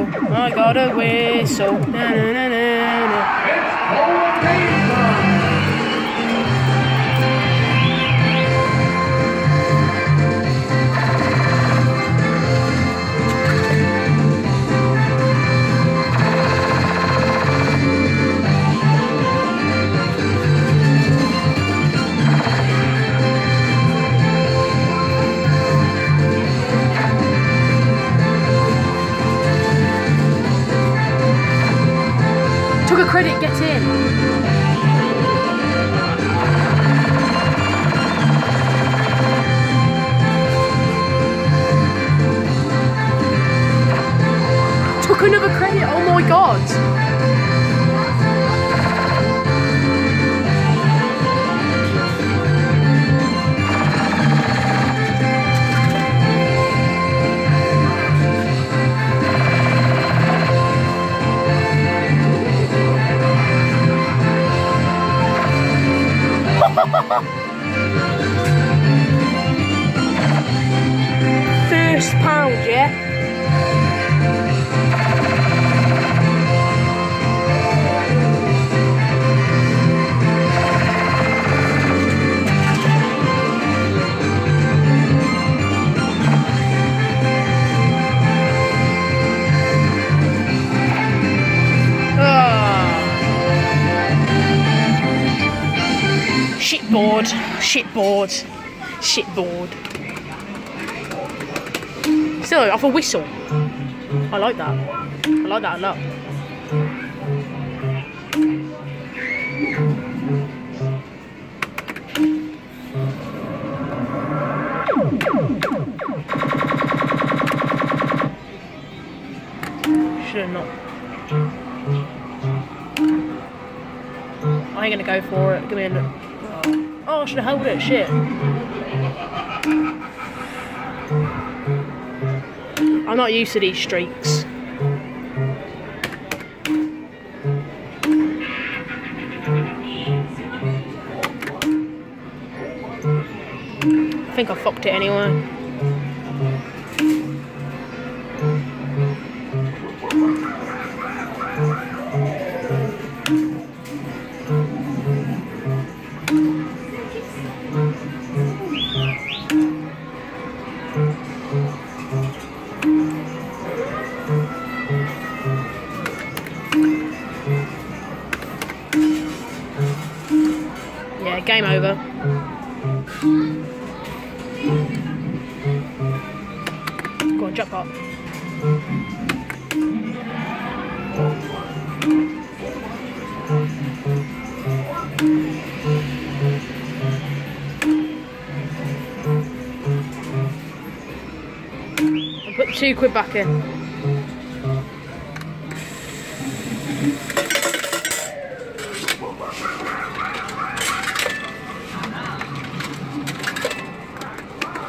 Oh I got a whistle. Na, na, na, na, na. Credit, get in. Took another credit, oh my god. First pound, yeah? Shitboard, shitboard, shitboard. Still, off a whistle. I like that. I like that a lot. Should have not. I ain't gonna go for it. Give me a look. Oh, I should have held it. Shit. I'm not used to these streaks. I think I fucked it anyway. Game over. Go on, jump up. And put two quid back in.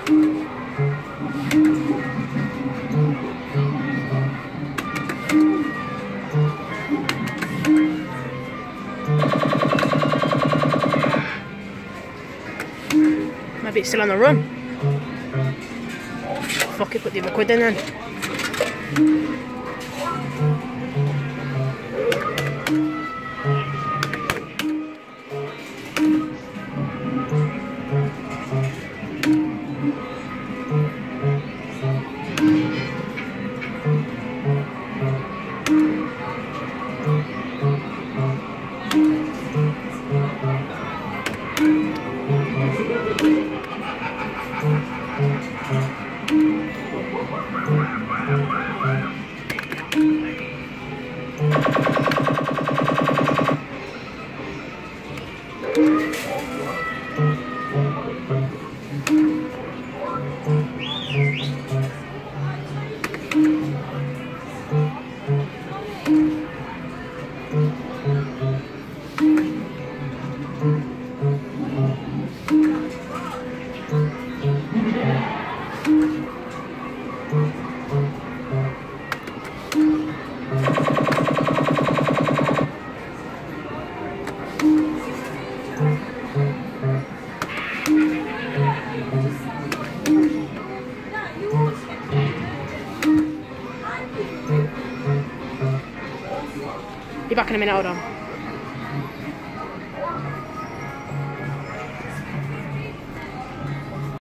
Maybe it's still on the run. Fuck it, put the other quid in then. Be back in a minute, hold on.